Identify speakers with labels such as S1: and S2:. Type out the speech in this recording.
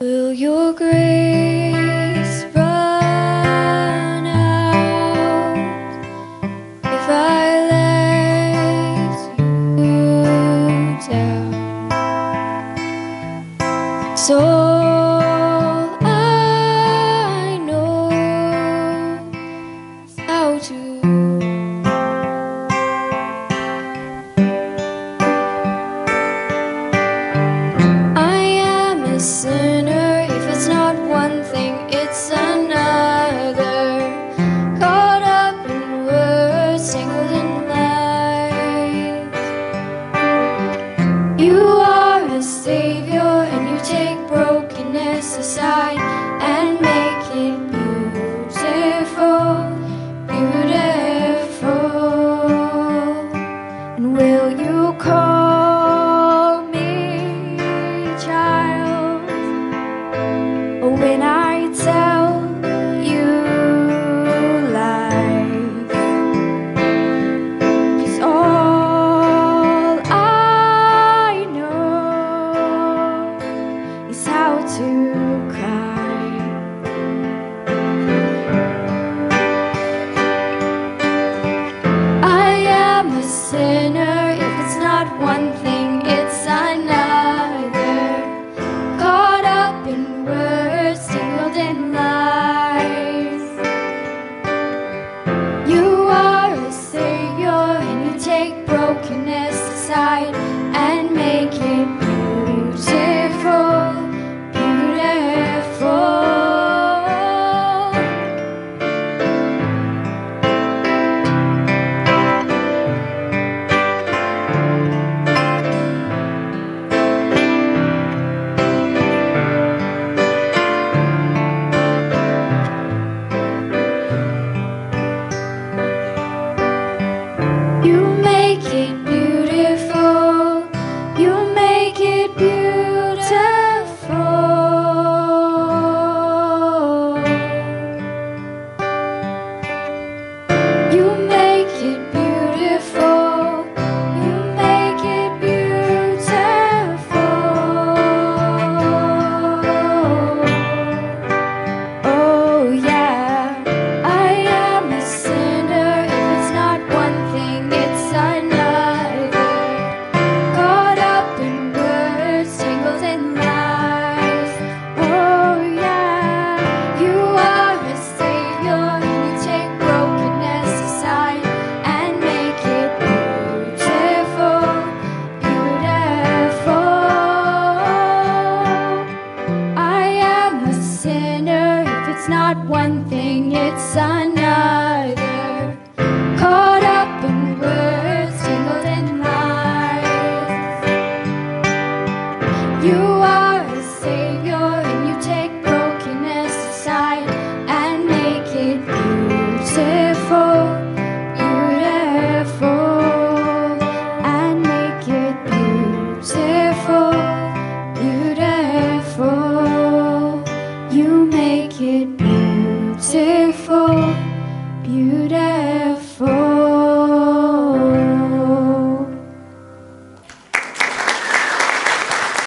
S1: Will your grace run out if I let you down? So I know how to. a savior and you take brokenness aside and make one thing, it's an